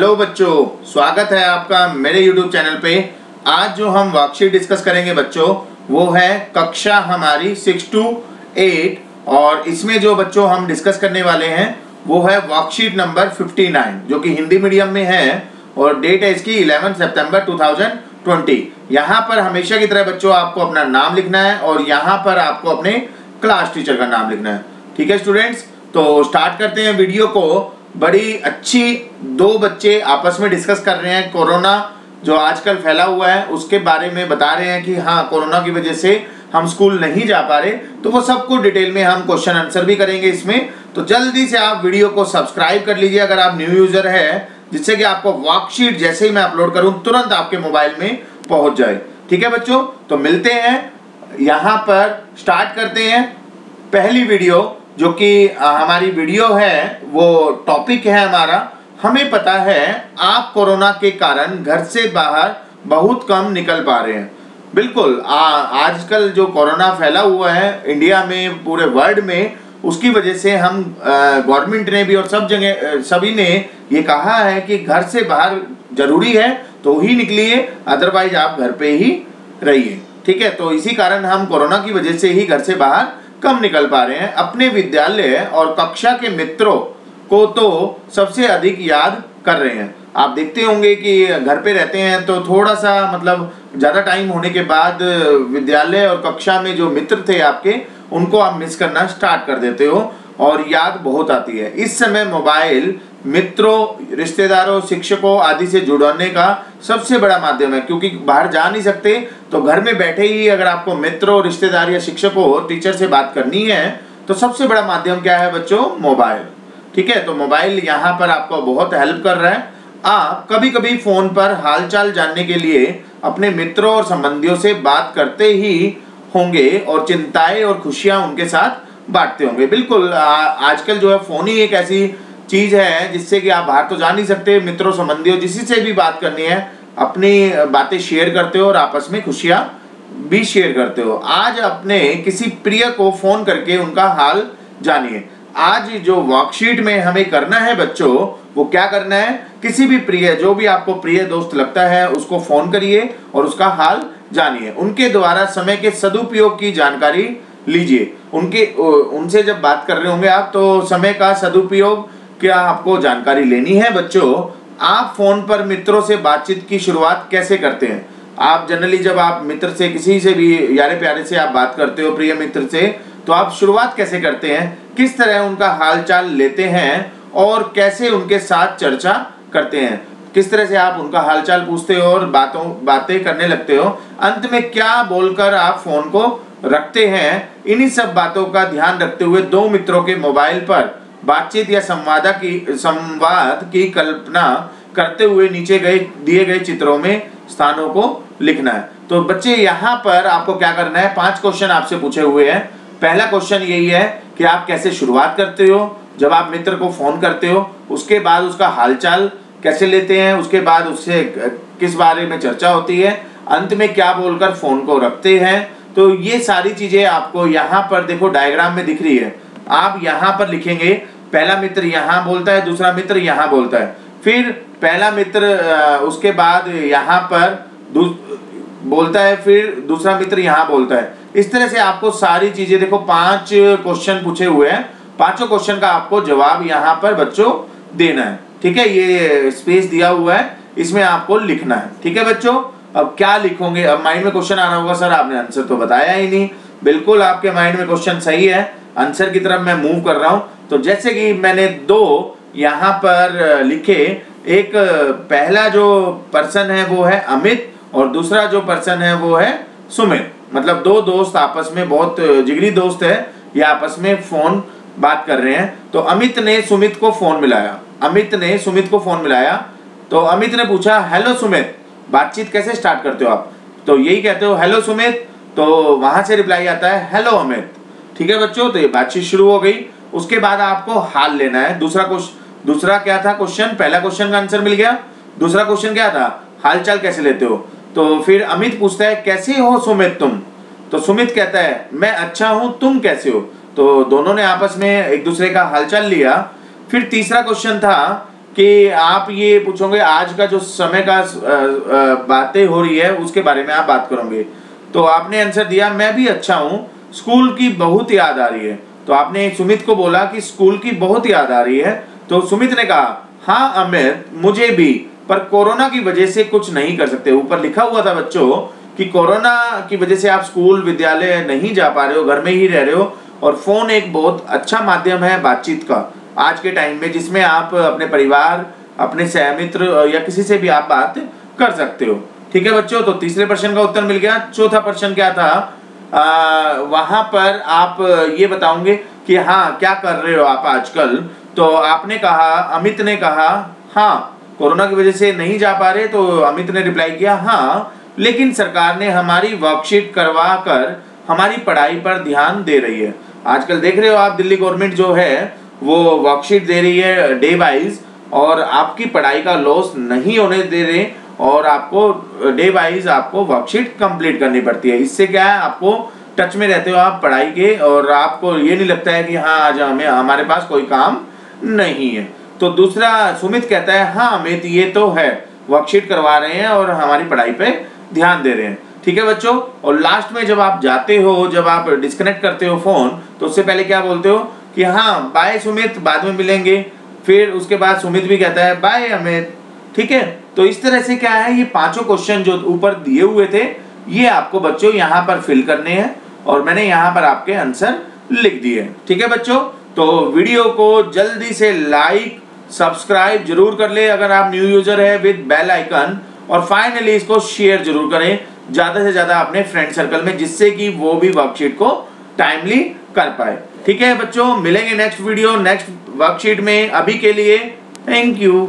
Hello बच्चों, स्वागत है आपका मेरे यूट्यूब चैनल पे। आज जो हम वर्कशीट डिस्कस करेंगे बच्चों, वो है कक्षा हमारी सिक्स टू एट और इसमें जो बच्चों हम डिस्कस करने वाले हैं, वो है वर्कशीट नंबर 59 जो कि हिंदी मीडियम में है, और डेट है इसकी 11 सितंबर 2020 यहाँ पर हमेशा की तरह बच्चों आपको अपना नाम लिखना है, और यहाँ पर आपको अपने क्लास टीचर का नाम लिखना है। ठीक है स्टूडेंट्स तो स्टार्ट करते हैं वीडियो को। बड़ी अच्छी दो बच्चे आपस में डिस्कस कर रहे हैं कोरोना जो आजकल फैला हुआ है, उसके बारे में बता रहे हैं कि हाँ कोरोना की वजह से हम स्कूल नहीं जा पा रहे। तो वो सबको डिटेल में हम क्वेश्चन आंसर भी करेंगे इसमें। तो जल्दी से आप वीडियो को सब्सक्राइब कर लीजिए अगर आप न्यू यूज़र है, जिससे कि आपको वर्कशीट जैसे ही मैं अपलोड करूँ, तुरंत आपके मोबाइल में पहुँच जाए। ठीक है बच्चों? तो मिलते हैं। यहाँ पर स्टार्ट करते हैं। पहली वीडियो जो कि हमारी वीडियो है वो टॉपिक है हमारा। हमें पता है आप कोरोना के कारण घर से बाहर बहुत कम निकल पा रहे हैं। बिल्कुल आ, आजकल जो कोरोना फैला हुआ है इंडिया में पूरे वर्ल्ड में उसकी वजह से हम गवर्नमेंट ने भी और सब जगह सभी ने ये कहा है कि घर से बाहर ज़रूरी है तो ही निकलिए अदरवाइज़ आप घर पे ही रहिए। ठीक है तो इसी कारण हम कोरोना की वजह से ही घर से बाहर कम निकल पा रहे हैं। अपने विद्यालय और कक्षा के मित्रों को तो सबसे अधिक याद कर रहे हैं। आप देखते होंगे कि घर पे रहते हैं तो थोड़ा सा मतलब ज़्यादा टाइम होने के बाद विद्यालय और कक्षा में जो मित्र थे आपके, उनको आप मिस करना स्टार्ट कर देते हो और याद बहुत आती है। इस समय मोबाइल मित्रों, रिश्तेदारों, शिक्षकों आदि से जुड़ने का सबसे बड़ा माध्यम है, क्योंकि बाहर जा नहीं सकते तो घर में बैठे ही अगर आपको मित्रों रिश्तेदार या शिक्षकों टीचर से बात करनी है तो सबसे बड़ा माध्यम क्या है बच्चों? मोबाइल। ठीक है तो मोबाइल यहाँ पर आपको बहुत हेल्प कर रहा है। आप कभी कभी फ़ोन पर हालचाल जानने के लिए अपने मित्रों और संबंधियों से बात करते ही होंगे और चिंताएँ और खुशियाँ उनके साथ बांटते होंगे। बिल्कुल आजकल जो है फ़ोन ही एक ऐसी चीज़ है जिससे कि आप बाहर तो जा नहीं सकते, मित्रों, संबंधियों, जिसी से भी बात करनी है, अपनी बातें शेयर करते हो और आपस में खुशियाँ भी शेयर करते हो। आज अपने किसी प्रिय को फ़ोन करके उनका हाल जानिए। आज जो वर्कशीट में हमें करना है बच्चों, वो क्या करना है? किसी भी प्रिय, जो भी आपको प्रिय दोस्त लगता है, उसको फ़ोन करिए और उसका हाल जानिए। उनके द्वारा समय के सदुपयोग की जानकारी लीजिए। उनके उनसे जब बात कर रहे होंगे आप तो समय का सदुपयोग क्या आपको जानकारी लेनी है बच्चों? आप फ़ोन पर मित्रों से बातचीत की शुरुआत कैसे करते हैं? आप जनरली जब आप मित्र से, किसी से भी, यारे प्यारे से आप बात करते हो, प्रिय मित्र से तो आप शुरुआत कैसे करते हैं? किस तरह उनका हालचाल लेते हैं? और कैसे उनके साथ चर्चा करते हैं? किस तरह से आप उनका हालचाल पूछते हो और बातों, बातें करने लगते हो? अंत में क्या बोलकर आप फ़ोन को रखते हैं? इन्हीं सब बातों का ध्यान रखते हुए दो मित्रों के मोबाइल पर बातचीत या संवाद की संवाद की कल्पना करते हुए नीचे गए, दिए गए चित्रों में स्थानों को लिखना है। तो बच्चे, यहाँ पर आपको क्या करना है? पाँच क्वेश्चन आपसे पूछे हुए हैं। पहला क्वेश्चन यही है कि आप कैसे शुरुआत करते हो? जब आप मित्र को फ़ोन करते हो, उसके बाद उसका हालचाल कैसे लेते हैं? उसके बाद उससे किस बारे में चर्चा होती है? अंत में क्या बोलकर फ़ोन को रखते हैं? तो ये सारी चीज़ें आपको यहाँ पर देखो डायग्राम में दिख रही है। आप यहाँ पर लिखेंगे, पहला मित्र यहाँ बोलता है, दूसरा मित्र यहाँ बोलता है। फिर पहला मित्र उसके बाद यहाँ पर बोलता है, फिर दूसरा मित्र यहाँ बोलता है। इस तरह से आपको सारी चीज़ें, देखो, पाँच क्वेश्चन पूछे हुए हैं। पाँचों क्वेश्चन का आपको जवाब यहाँ पर बच्चों देना है। ठीक है, ये स्पेस दिया हुआ है, इसमें आपको लिखना है। ठीक है बच्चों, अब क्या लिखोगे? अब माइंड में क्वेश्चन आना होगा सर आपने आंसर तो बताया ही नहीं। बिल्कुल आपके माइंड में क्वेश्चन सही है। आंसर की तरफ़ मैं मूव कर रहा हूँ। तो जैसे कि मैंने दो यहाँ पर लिखे, एक पहला जो पर्सन है वो है अमित और दूसरा जो पर्सन है वो है सुमित। मतलब दो दोस्त आपस में बहुत जिगरी दोस्त है, ये आपस में फ़ोन बात कर रहे हैं। तो अमित ने सुमित को फ़ोन मिलाया। अमित ने सुमित को फ़ोन मिलाया। तो अमित ने पूछा हेलो सुमित, बातचीत कैसे स्टार्ट करते हो आप? तो यही कहते हो हेलो सुमित. तो वहाँ से रिप्लाई आता है हेलो अमित. ठीक है बच्चों? तो ये बातचीत शुरू हो गई। उसके बाद आपको हाल लेना है। दूसरा क्वेश्चन दूसरा क्या था क्वेश्चन? पहला क्वेश्चन का आंसर मिल गया। दूसरा क्वेश्चन क्या था? हाल चाल कैसे लेते हो? तो फिर अमित पूछता है, कैसे हो सुमित तुम? तो सुमित कहता है, मैं अच्छा हूँ, तुम कैसे हो? तो दोनों ने आपस में एक दूसरे का हालचाल लिया। फिर तीसरा क्वेश्चन था कि आप ये पूछोगे, आज का जो समय का बातें हो रही है, उसके बारे में आप बात करोगे? तो आपने आंसर दिया, मैं भी अच्छा हूँ स्कूल की बहुत याद आ रही है। तो आपने सुमित को बोला कि स्कूल की बहुत याद आ रही है। तो सुमित ने कहा हाँ अमित मुझे भी, पर कोरोना की वजह से कुछ नहीं कर सकते। ऊपर लिखा हुआ था, बच्चों, कि कोरोना की वजह से आप स्कूल, विद्यालय नहीं जा पा रहे हो, घर में ही रह रहे हो, और फ़ोन एक बहुत अच्छा माध्यम है बातचीत का। आज के टाइम में जिसमें आप अपने परिवार, अपने सहमित्र या किसी से भी आप बात कर सकते हो। ठीक है बच्चों तो तीसरे प्रश्न का उत्तर मिल गया। चौथा प्रश्न क्या था? वहाँ पर आप ये बताओगे कि हाँ क्या कर रहे हो आप आजकल? तो आपने कहा, अमित ने कहा हाँ कोरोना की वजह से नहीं जा पा रहे तो अमित ने रिप्लाई किया हाँ लेकिन सरकार ने हमारी वर्कशीट करवा कर हमारी पढ़ाई पर ध्यान दे रही है। आजकल देख रहे हो आप, दिल्ली गवर्नमेंट जो है, वो वर्कशीट दे रही है डे वाइज और आपकी पढ़ाई का लॉस नहीं होने दे रहे और आपको डे वाइज आपको वर्कशीट कंप्लीट करनी पड़ती है। इससे क्या है, आपको टच में रहते हो आप पढ़ाई के और आपको ये नहीं लगता है कि हाँ आज हमें, हमारे पास कोई काम नहीं है। तो दूसरा, सुमित कहता है हाँ अमित, ये तो है वर्कशीट करवा रहे हैं और हमारी पढ़ाई पे ध्यान दे रहे हैं। ठीक है बच्चों? और लास्ट में जब आप जाते हो, जब आप डिस्कनेक्ट करते हो फ़ोन तो उससे पहले क्या बोलते हो? कि हाँ बाय सुमित, बाद में मिलेंगे। फिर उसके बाद सुमित भी कहता है बाय अमित। ठीक है? तो इस तरह से क्या है? ये पाँचों क्वेश्चन जो ऊपर दिए हुए थे, ये आपको बच्चों यहाँ पर फिल करने हैं और मैंने यहाँ पर आपके आंसर लिख दिए ठीक है बच्चों? तो वीडियो को जल्दी से लाइक सब्सक्राइब ज़रूर कर ले अगर आप न्यू यूज़र है विद बेल आइकन और फाइनली इसको शेयर ज़रूर करें ज़्यादा से ज़्यादा अपने फ्रेंड सर्कल में जिससे कि वो भी वर्कशीट को टाइमली कर पाए। ठीक है बच्चों? मिलेंगे नेक्स्ट वीडियो नेक्स्ट वर्कशीट में। अभी के लिए थैंक यू